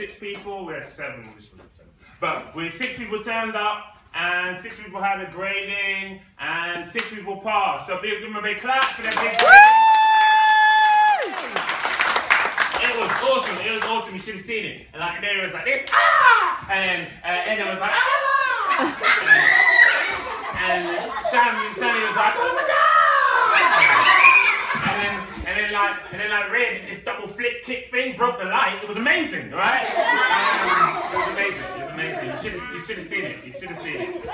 six people. We had seven. But we six people turned up, and six people had a grading, and six people passed. So big, give them a big clap for their big. It was awesome. It was awesome. You should have seen it. And like there was like this, ah, and uh, and it was like ah, and, and Sammy, Sammy was like oh my god. And then, and then like, and then like Red, this double flip kick thing broke the light. It was amazing, right? Um, it was amazing. It was amazing. You should have, you should have seen it. You should have seen it.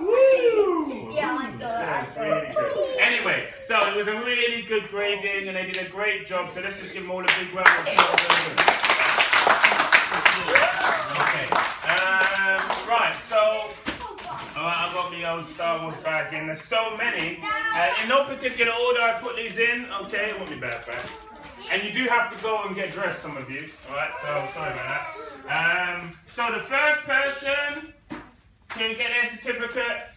Woo! Yeah, I saw it. Really good. Anyway, so it was a really good grading, and they did a great job. So let's just give them all a big round of applause. Okay. Um, right. So. I've got the old Star Wars bag in. There's so many. Uh, in no particular order, I put these in. Okay, it won't be bad, bad. And you do have to go and get dressed, some of you. Alright, so sorry about that. Um, so the first person to get their certificate,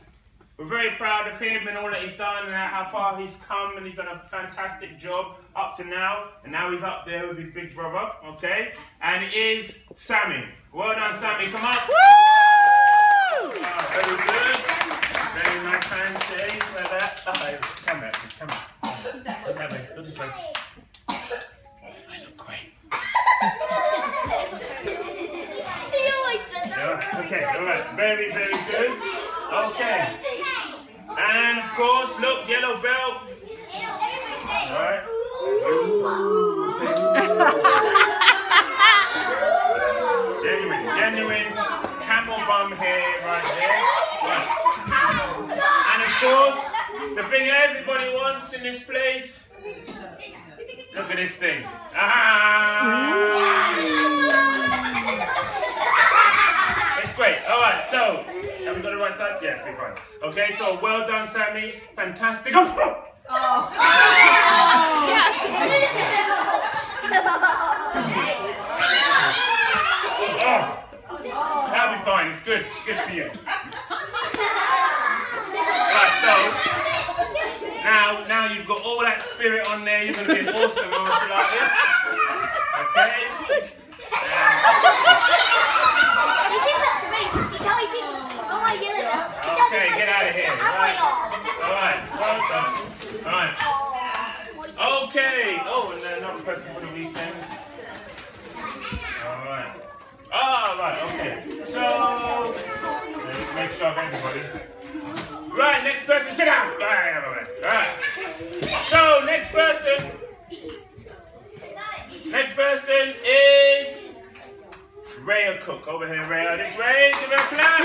we're very proud of him and all that he's done and how far he's come and he's done a fantastic job up to now. And now he's up there with his big brother, okay? And it is Sammy. Well done, Sammy. Come on. Very good. Very nice handshake like that. Oh, come back, come back. Look that way. Look this way. I look great. Yeah, okay, alright. Very, very good. Okay. And of course, look, yellow belt. Alright. Genuine, genuine camel bum hair right there. Right. And of course, the thing everybody wants in this place. Look at this thing. Ah! It's great. All right, so have we got the right side? Yes, we're fine. Okay, so well done, Sammy. Fantastic. Oh, that'll be fine. It's good. It's good for you. Right, so now, now you've got all that spirit on there. You're going to be awesome martial artist. Okay. Okay, get out of here. Right. All right. Well done. All right. Okay. Oh, and then another person for the weekend. All right. All right. Okay. So let's make sure I got everybody. Right. Next person. Sit down. All right. All right. All right. So next person. Next person is Rhea Cook. Over here, Rhea. This way. Give her a clap.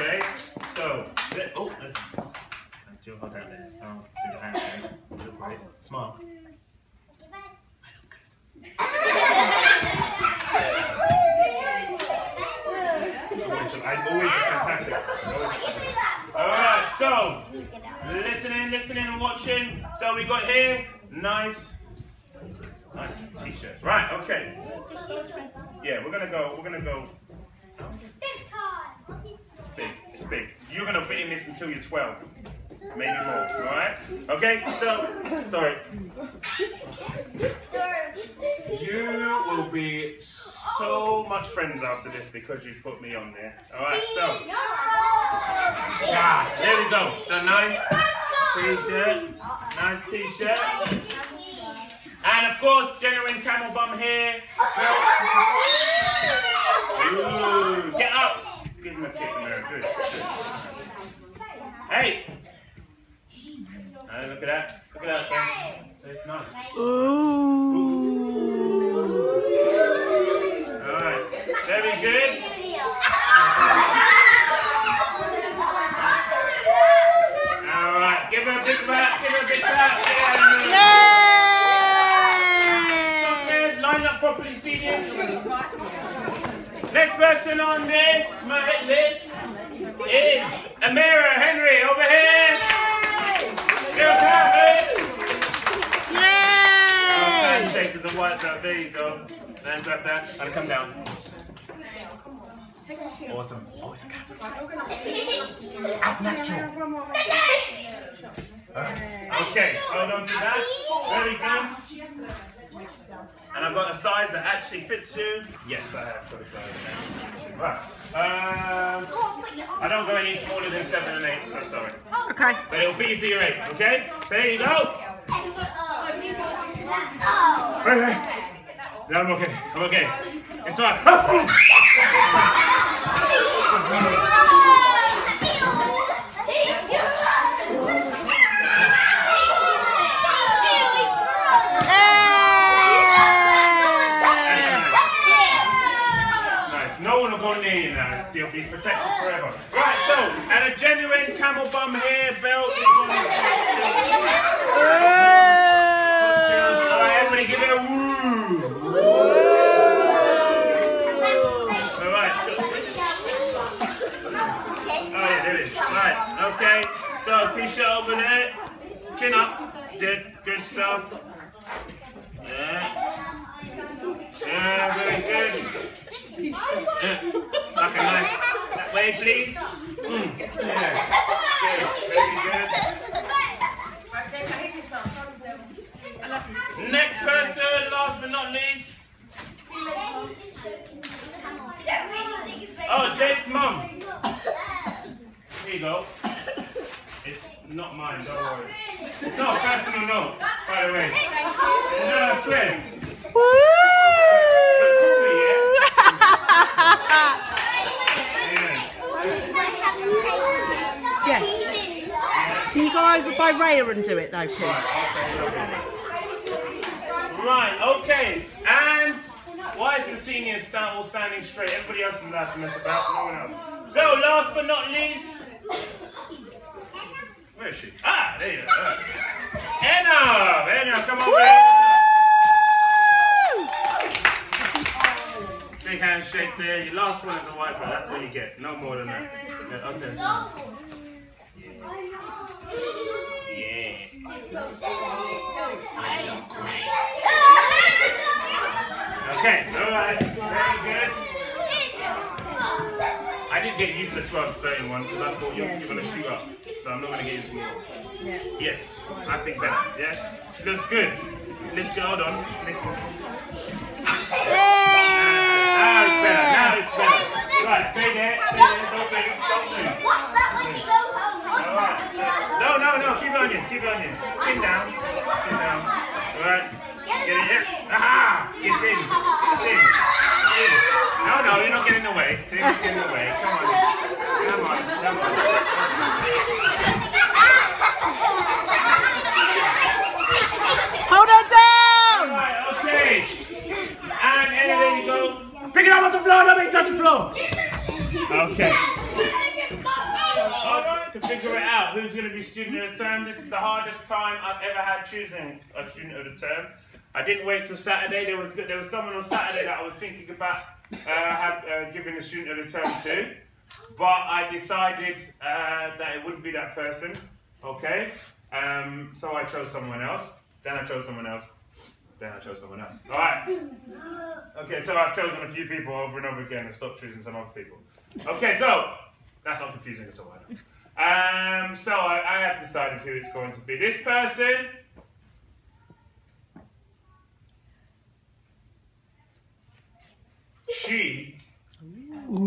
Okay, so, let- oh, let's, let's uh, do hold that there. Oh, do the handshake. Look great. Smile. Listen, I'm always fantastic. Always Alright, so, listening, listening and watching. So we got here, nice, nice t-shirt. Right, okay. Yeah, we're gonna go, we're gonna go big. It's big. You're gonna be in this until you're 12. Maybe more, alright? Okay, so, sorry. You will be so much friends after this because you put me on there. Alright, so, yeah, there we go. So nice t-shirt, nice t-shirt. And of course, genuine camel bum hair. Ooh, get up. Give him a kick in there. Good. Hey. Hey, look at that. Look at that. Ben. So it's nice. All right. Very good. All right. Give her a big clap. Give her a big clap. Yeah. Guys, Line up seniors. Next person on this my hit list is Amira Henry over here. Give her a clap, eh? Oh, handshake is a white belt. There you go. And grab that. And come down. Awesome. Oh, it's a camera. Act natural. Alright. Okay, hold on to that. Very good. I've got a size that actually fits you. Yes, I have got a size that Right. Um, I don't go any smaller than seven and eight, so sorry. Okay. But it'll fit you to your eight, okay? So there you go. No, I'm okay. I'm okay. It's fine. nice. No one will go near you now. You'll be protected forever. Right, so, and a genuine camel bum hair belt. Alright, everybody give it a woo. Alright, so, oh yeah, there it is. Right, okay. So, t-shirt over there. Chin up. Good, good stuff. Yeah. Yeah, very good. Yeah. Like a nice, that way please. Mm. Yeah. Good, very good. Next person, last but not least. Oh, Jake's mum. Here you go. It's not mine, don't worry. It's not a personal note, by the way. No, I swear. Yeah. Can you go over by Raya and do it though, please? Right, okay. And why is the senior stand all standing straight? Everybody else is allowed to mess about, no one else. So, last but not least. Where is she? Ah, there you go. Anna! Anna, come on, Big handshake there. Your last one is a wiper. That's what you get. No more than that. Yeah, I'll tell you. Yeah. Okay, alright. Very good. I did get used to 12 to 31 because I thought you're, you're going to shoot up. So I'm not going to get you smaller. Yes, I think better. Yeah? Looks good. Looks good. Hold on. Let's listen. Now it's better. Now it's better. Right, stay there. Stay there. Don't move. Don't move. Alright. No, no, no. Keep on you. Keep on you. Chin down. Chin down. Alright. Get in here. Aha! It's in. It's in. It's in. No, no, you're not getting away. You're not getting away. Come on. Come on. Come on. Hold her down! Alright, okay. And, and there you go. Pick it up off the floor. Don't make it touch the floor. Okay. Alright, to figure it out, who's going to be student of the term? This is the hardest time I've ever had choosing a student of the term. I didn't wait till Saturday. There was there was someone on Saturday that I was thinking about uh, have, uh, giving a student of the term to, but I decided uh, that it wouldn't be that person. Okay, um, so I chose someone else. Then I chose someone else. Then I chose someone else. All right. Okay, so I've chosen a few people over and over again and stopped choosing some other people. Okay, so that's not confusing at all. I know. Um, so I, I have decided who it's going to be. This person. She Ooh.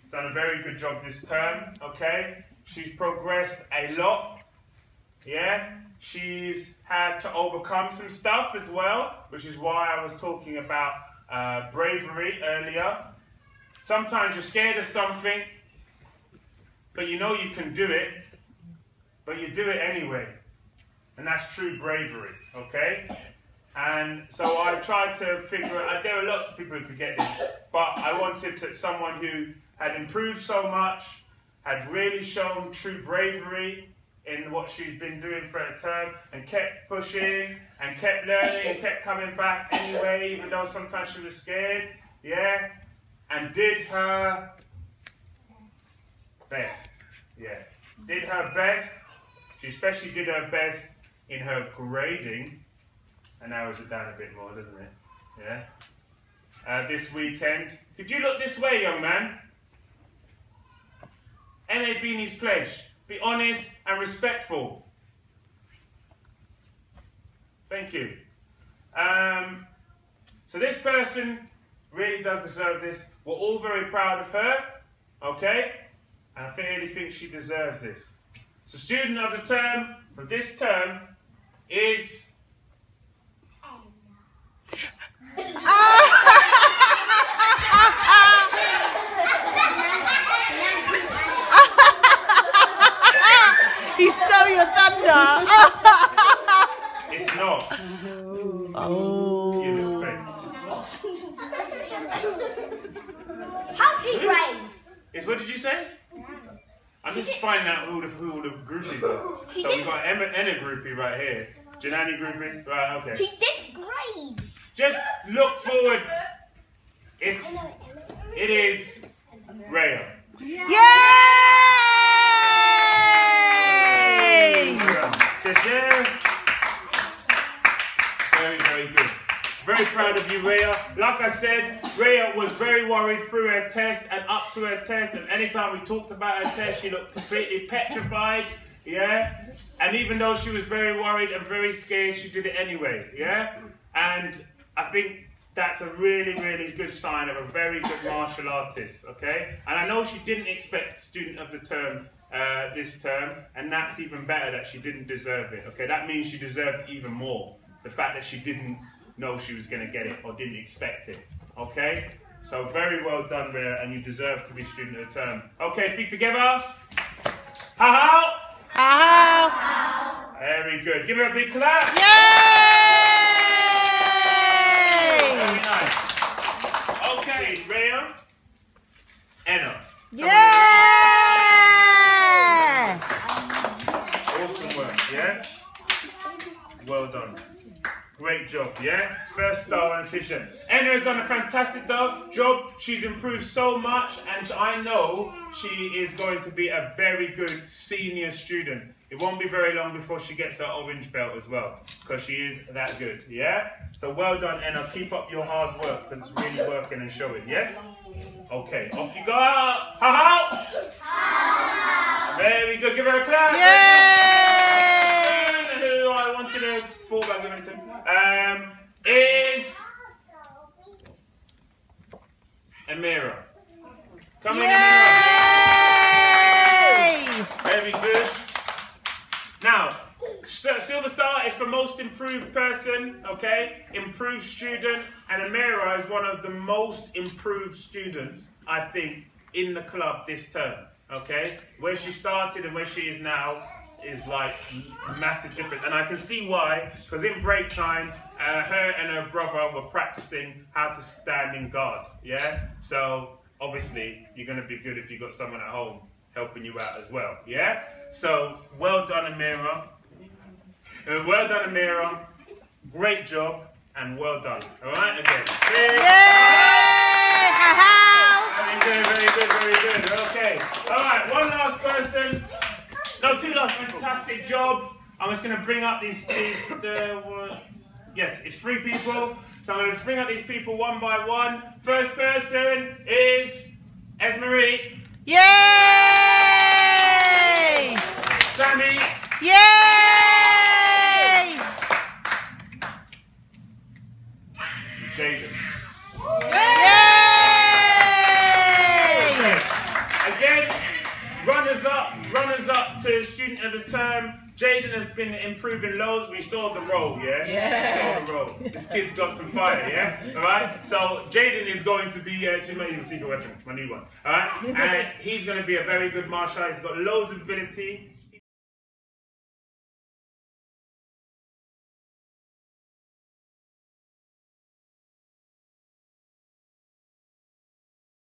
has done a very good job this term. Okay, she's progressed a lot. Yeah, she's had to overcome some stuff as well, which is why I was talking about uh, bravery earlier. Sometimes you're scared of something, but you know you can do it, but you do it anyway. And that's true bravery, okay? And so I tried to figure out, there are lots of people who could get this, but I wanted to, someone who had improved so much, had really shown true bravery in what she's been doing for a term, and kept pushing, and kept learning, and kept coming back anyway, even though sometimes she was scared, yeah? And did her best, yeah. Did her best, she especially did her best in her grading, and narrows it down a bit more, doesn't it? Yeah. Uh, this weekend. Could you look this way, young man? M.A. Beanie's pledge. Be honest and respectful. Thank you. Um, so this person really does deserve this. We're all very proud of her, okay? And I really think she deserves this. So student of the term for this term is He stole your thunder. it's not. oh. You little face. Happy grades. It's what did you say? I'm just finding out who the, who all the groupies are. So we've got Emma Enna groupie right here. Janani groupie. Right, okay. She did great. Just look forward. It's it is Rhea. Yay! Just there. Very, very good. Very proud of you, Rhea. Like I said, Rhea was very worried through her test and up to her test. And anytime we talked about her test, she looked completely petrified. Yeah? And even though she was very worried and very scared, she did it anyway. Yeah? And I think that's a really, really good sign of a very good martial artist. Okay? And I know she didn't expect student of the term uh, this term, and that's even better that she didn't deserve it. Okay? That means she deserved even more. The fact that she didn't know she was going to get it or didn't expect it. Okay? So very well done, Rhea, and you deserve to be student of the term. Okay, feet together. Ha ha! How? Very good. Give her a big clap. Yay! Very nice. Okay, Rhea. Anna. Yeah! Awesome work, yeah? Great job, yeah? First star on. Anna has done a fantastic job. She's improved so much, and I know she is going to be a very good senior student. It won't be very long before she gets her orange belt as well, because she is that good, yeah? So well done, Anna. Keep up your hard work, because it's really working and showing, yes? Okay, off you go. Ha ha! Very good. Give her a clap. Yay! Who I wanted to fall back um, is Amira. Come in, Amira. Very good. Now, Silver Star is for most improved person, okay? Improved student, and Amira is one of the most improved students, I think, in the club this term, okay? Where she started and where she is now is like massive difference, and I can see why, because in break time, uh, her and her brother were practicing how to stand in guard, yeah? So, obviously, you're going to be good if you've got someone at home helping you out as well, yeah? So, well done, Amira. Uh, well done, Amira. Great job, and well done. All right, again. Cheers. Yay! How? Very good, very good, very good. Okay. All right, one last person. No, two last. Fantastic job. I'm just going to bring up these, these the, what? Yes, it's three people. So I'm going to bring up these people one by one. First person is Esmarie, Yay! Sammy, Yay! Jaden. Yay! Again, runners up, runners up to student of the term. Jaden has been improving loads. We saw the role, yeah? Yeah. Saw the role. This kid's got some fire, yeah? All right. So Jaden is going to be. Uh, she's my even secret weapon, my new one. All right. And he's going to be a very good martial artist. He's got loads of ability.